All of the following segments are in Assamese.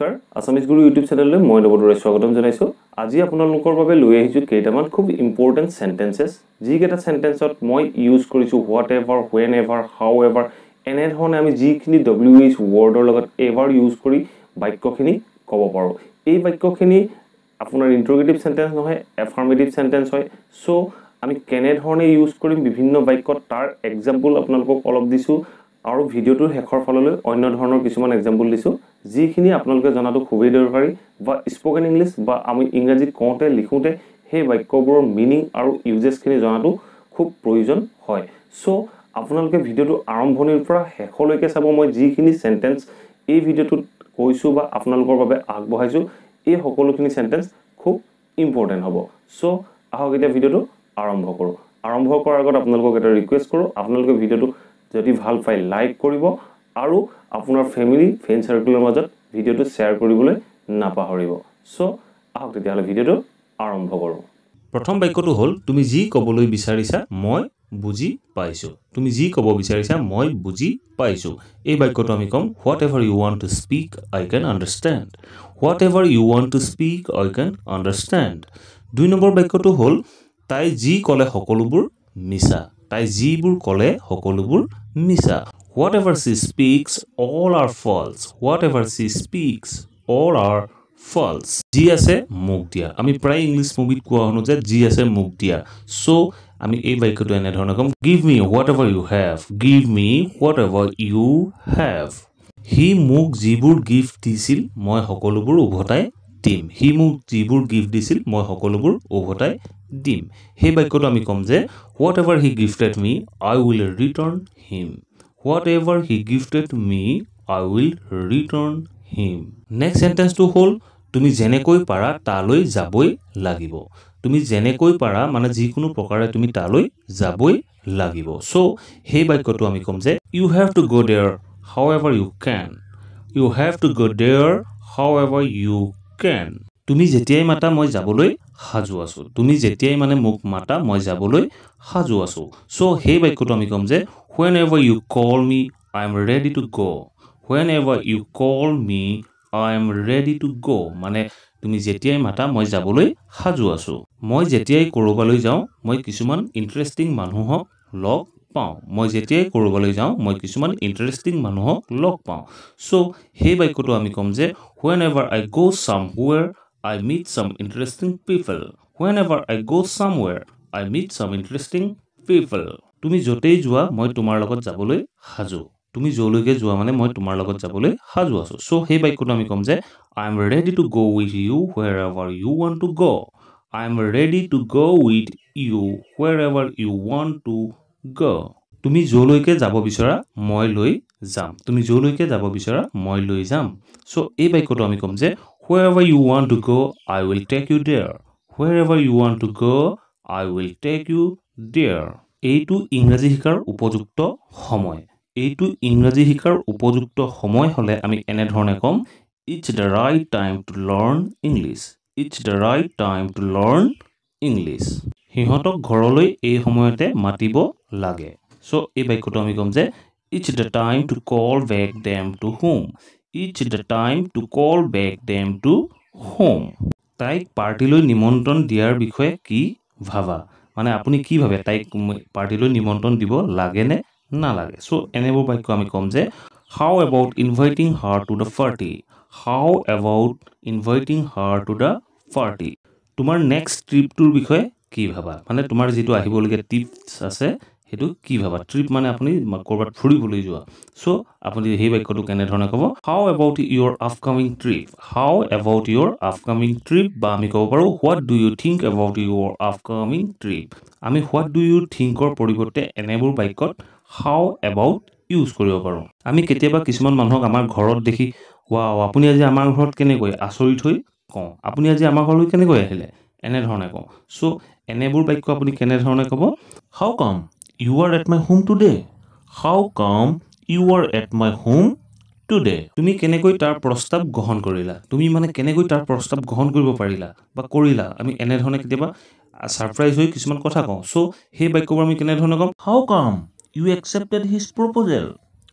নমস্কাৰ। আছামিজ গুৰু ইউটিউব চেনেললৈ মই নৱদৰে স্বাগতম জনাইছোঁ। আজি আপোনালোকৰ বাবে লৈ আহিছোঁ কেইটামান খুব ইম্পৰ্টেণ্ট চেণ্টেঞ্চেছ যিকেইটা চেণ্টেঞ্চত মই ইউজ কৰিছোঁ whatever whenever however এনেধৰণে আমি যিখিনি ডব্লিউ এইচ ৱৰ্ডৰ লগত এভাৰ ইউজ কৰি বাক্যখিনি ক'ব পাৰোঁ। এই বাক্যখিনি আপোনাৰ ইণ্ট্ৰগেটিভ চেণ্টেঞ্চ নহয় এফাৰ্মেটিভ চেণ্টেঞ্চ হয়। চ' আমি কেনেধৰণে ইউজ কৰিম বিভিন্ন বাক্যত তাৰ এক্সাম্পল আপোনালোকক অলপ দিছোঁ। আৰু ভিডিঅ'টোৰ শেষৰ ফাললৈ অন্য ধৰণৰ কিছুমান এক্সাম্পল দিছোঁ যিখিনি আপোনালোকে জনাটো খুবেই দৰকাৰী বা স্পকেন ইংলিছ বা আমি ইংৰাজীত কওঁতে লিখোঁতে সেই বাক্যবোৰৰ মিনিং আৰু ইউজেছখিনি জনাটো খুব প্ৰয়োজন হয়। চ' আপোনালোকে ভিডিঅ'টো আৰম্ভণিৰ পৰা শেষলৈকে চাব মই যিখিনি চেণ্টেঞ্চ এই ভিডিঅ'টোত কৈছোঁ বা আপোনালোকৰ বাবে আগবঢ়াইছোঁ এই সকলোখিনি চেণ্টেঞ্চ খুব ইম্পৰ্টেণ্ট হ'ব। চ' আহক এতিয়া ভিডিঅ'টো আৰম্ভ কৰোঁ। আৰম্ভ কৰাৰ আগত আপোনালোকক এটা ৰিকুৱেষ্ট কৰোঁ আপোনালোকে ভিডিঅ'টো যদি ভাল পায় লাইক কৰিব আৰু আপোনাৰ ফেমিলি ফ্ৰেণ্ড চাৰ্কেলৰ মাজত ভিডিঅ'টো শ্বেয়াৰ কৰিবলৈ নাপাহৰিব। চ' আহক তেতিয়াহ'লে ভিডিঅ'টো আৰম্ভ কৰোঁ। প্ৰথম বাক্যটো হ'ল তুমি যি ক'বলৈ বিচাৰিছা মই বুজি পাইছোঁ। তুমি যি ক'ব বিচাৰিছা মই বুজি পাইছোঁ। এই বাক্যটো আমি ক'ম whatever you want to speak I can understand whatever you want to speak I can understand দুই নম্বৰ বাক্যটো হ'ল তাই যি ক'লে সকলোবোৰ মিছা। তাই যিবোৰ ক'লে সকলোবোৰ মিছা। Whatever she speaks all are false whatever she speaks all are false যি আছে মোক দিয়া। আমি প্ৰায় ইংলিছ মুভিত কোৱা শুনো যে যি আছে মোক দিয়া। চ' আমি এই বাক্যটো এনেধৰণে ক'ম। Give me whatever you have give me whatever you have সি মোক যিবোৰ গিফ্ট দিছিল মই সকলোবোৰ উভতাই দিম। সি মোক যিবোৰ গিফ্ট দিছিল মই সকলোবোৰ উভতাই দিম। সেই বাক্যটো আমি ক'ম যে whatever he gifted me I will return him whatever he gifted me I will return him next চেণ্টেঞ্চটো হ'ল তুমি যেনেকৈ পাৰা তালৈ যাবই লাগিব। তুমি যেনেকৈ পাৰা মানে যিকোনো প্ৰকাৰে তুমি তালৈ যাবই লাগিব। চ' সেই বাক্যটো আমি ক'ম যে you have to go' there however you can you have to go' there how however you can তুমি যেতিয়াই মাতা মই যাবলৈ সাজু আছোঁ। তুমি যেতিয়াই মানে মোক মাতা মই যাবলৈ সাজু আছোঁ। চ' সেই বাক্যটো আমি ক'ম যে whenever you call me I am ready to go' whenever you call me I am ready to go' মানে তুমি যেতিয়াই মাতা মই যাবলৈ সাজু আছোঁ। মই যেতিয়াই ক'ৰবালৈ যাওঁ মই কিছুমান ইণ্টাৰেষ্টিং মানুহক লগ পাওঁ। মই যেতিয়াই ক'ৰবালৈ যাওঁ মই কিছুমান ইণ্টাৰেষ্টিং মানুহক লগ পাওঁ। চ' সেই বাক্যটো আমি ক'ম যে whenever I go' somewhere some interesting people whenever I go' somewhere I meet some interesting people তুমি য'তেই যোৱা মই তোমাৰ লগত যাবলৈ সাজু। তুমি য'লৈকে যোৱা মানে মই তোমাৰ লগত যাবলৈ সাজু আছোঁ। চ' সেই বাক্যটো আমি ক'ম যে I am ready to go' with you wherever you want to go' I am ready to go' with you wherever you want to go' তুমি য'লৈকে যাব বিচৰা মই লৈ যাম। তুমি য'লৈকে যাব বিচৰা মই লৈ যাম। চ' এই বাক্যটো আমি ক'ম যে you want to go' I will take you there wherever you want to go' I will take you there এইটো ইংৰাজী শিকাৰ উপযুক্ত সময়। এইটো ইংৰাজী শিকাৰ উপযুক্ত সময় হ'লে আমি এনেধৰণে ক'ম it's the right time to learn English it's the right time to learn English সিহঁতক ঘৰলৈ এই সময়তে মাতিব লাগে। চ' এই বাক্যটো আমি ক'ম যে it's the time to call back them to home it's the time to call back them to home তাইক পাৰ্টিলৈ নিমন্ত্ৰণ দিয়াৰ বিষয়ে কি ভাবা? মানে আপুনি কি ভাবে? তাইক পাৰ্টিলৈ নিমন্ত্ৰণ দিব লাগেনে নালাগে? চ' এনেবোৰ বাক্য আমি ক'ম যে how about inviting her to the party how about inviting her to the party তোমাৰ নেক্সট ট্ৰিপটোৰ বিষয়ে কি ভাবা? মানে তোমাৰ যিটো আহিবলগীয়া টিপছ আছে সেইটো কি ভাবা? ট্ৰিপ মানে আপুনি ক'ৰবাত ফুৰিবলৈ যোৱা। চ' আপুনি সেই বাক্যটো কেনেধৰণে ক'ব? How about your upcoming trip how about your upcoming trip বা আমি ক'ব পাৰোঁ what do you think about your upcoming trip আমি হোৱাট ডু ইউ থিংকৰ পৰিৱৰ্তে এনেবোৰ বাক্যত হাউ এবাউট ইউজ কৰিব পাৰোঁ। আমি কেতিয়াবা কিছুমান মানুহক আমাৰ ঘৰত দেখি ৱাও আপুনি আজি আমাৰ ঘৰত কেনেকৈ? আচৰিত হৈ কওঁ আপুনি আজি আমাৰ ঘৰলৈ কেনেকৈ আহিলে? এনেধৰণে কওঁ। চ' এনেবোৰ বাক্য আপুনি কেনেধৰণে ক'ব? How come you are at my home today how come you are at my home today তুমি কেনেকৈ তাৰ প্ৰস্তাৱ গ্ৰহণ কৰিলা? তুমি মানে কেনেকৈ তাৰ প্ৰস্তাৱ গ্ৰহণ কৰিব পাৰিলা বা কৰিলা? আমি এনেধৰণে কেতিয়াবা ছাৰপ্ৰাইজ হৈ কিছুমান কথা কওঁ। চ' সেই বাক্যবোৰ আমি কেনেধৰণে ক'ম? How come you accepted his proposal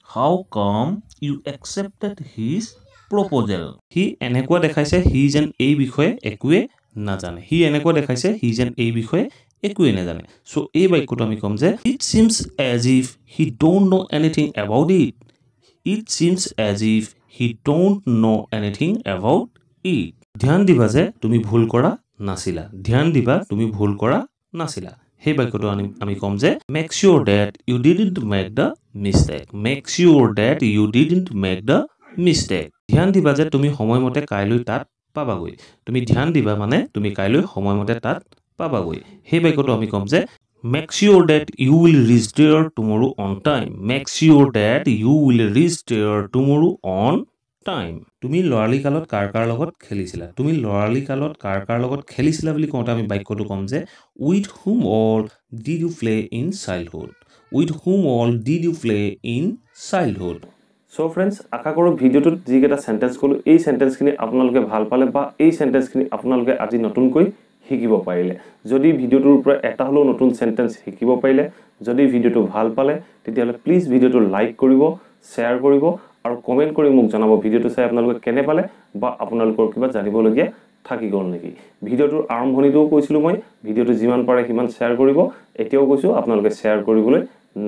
how come you accepted his proposal সি এনেকুৱা দেখাইছে সি যেন এই বিষয়ে একোৱে নাজানে। সি এনেকুৱা দেখাইছে সি যেন এই বিষয়ে একোৱে নাজানে। চ' এই বাক্যটো আমি ক'ম যে it seems as if he don't know' anything about it it seems as if he don't know' anything about it ধ্যান দিবা যে তুমি ভুল কৰা নাছিলা। ধ্যান দিবা তুমি ভুল কৰা নাছিলা। সেই বাক্যটো আমি আমি ক'ম যে make sure that you didn't make the mistake make sure that you didn't make the mistake ধ্যান দিবা যে তুমি সময়মতে কাইলৈ তাত পাবাগৈ। তুমি ধ্যান দিবা মানে তুমি কাইলৈ সময়মতে তাত পাবাগৈ। সেই বাক্যটো আমি ক'ম যে make sure that you will reach there tomorrow on time make sure that you will reach there tomorrow on time তুমি ল'ৰালি কালত কাৰ কাৰ লগত খেলিছিলা? তুমি ল'ৰালি কালত কাৰ কাৰ লগত খেলিছিলা বুলি কওঁতে আমি বাক্যটো ক'ম যে with whom all did you play in childhood with whom all did you play in childhood so' friends আশা কৰোঁ ভিডিঅ'টোত যিকেইটা চেণ্টেঞ্চ ক'লোঁ এই চেণ্টেঞ্চখিনি আপোনালোকে ভাল পালে বা এই চেণ্টেঞ্চখিনি আপোনালোকে আজি নতুনকৈ শিকিব পাৰিলে। যদি ভিডিঅ'টোৰ পৰা এটা হ'লেও নতুন চেণ্টেঞ্চ শিকিব পাৰিলে যদি ভিডিঅ'টো ভাল পালে তেতিয়াহ'লে প্লিজ ভিডিঅ'টো লাইক কৰিব শ্বেয়াৰ কৰিব আৰু কমেণ্ট কৰি মোক জনাব ভিডিঅ'টো চাই আপোনালোকে কেনে পালে বা আপোনালোকৰ কিবা জানিবলগীয়া থাকি গ'ল নেকি। ভিডিঅ'টোৰ আৰম্ভণিটোও কৈছিলোঁ মই ভিডিঅ'টো যিমান পাৰে সিমান শ্বেয়াৰ কৰিব এতিয়াও কৈছোঁ আপোনালোকে শ্বেয়াৰ কৰিবলৈ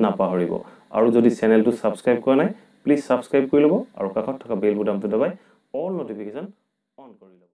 নাপাহৰিব। আৰু যদি চেনেলটো ছাবস্ক্ৰাইব কৰা নাই প্লিজ ছাবস্ক্ৰাইব কৰি ল'ব আৰু কাষত থকা বেল বুটামটো দবাই অল নটিফিকেশ্যন অন কৰি ল'ব।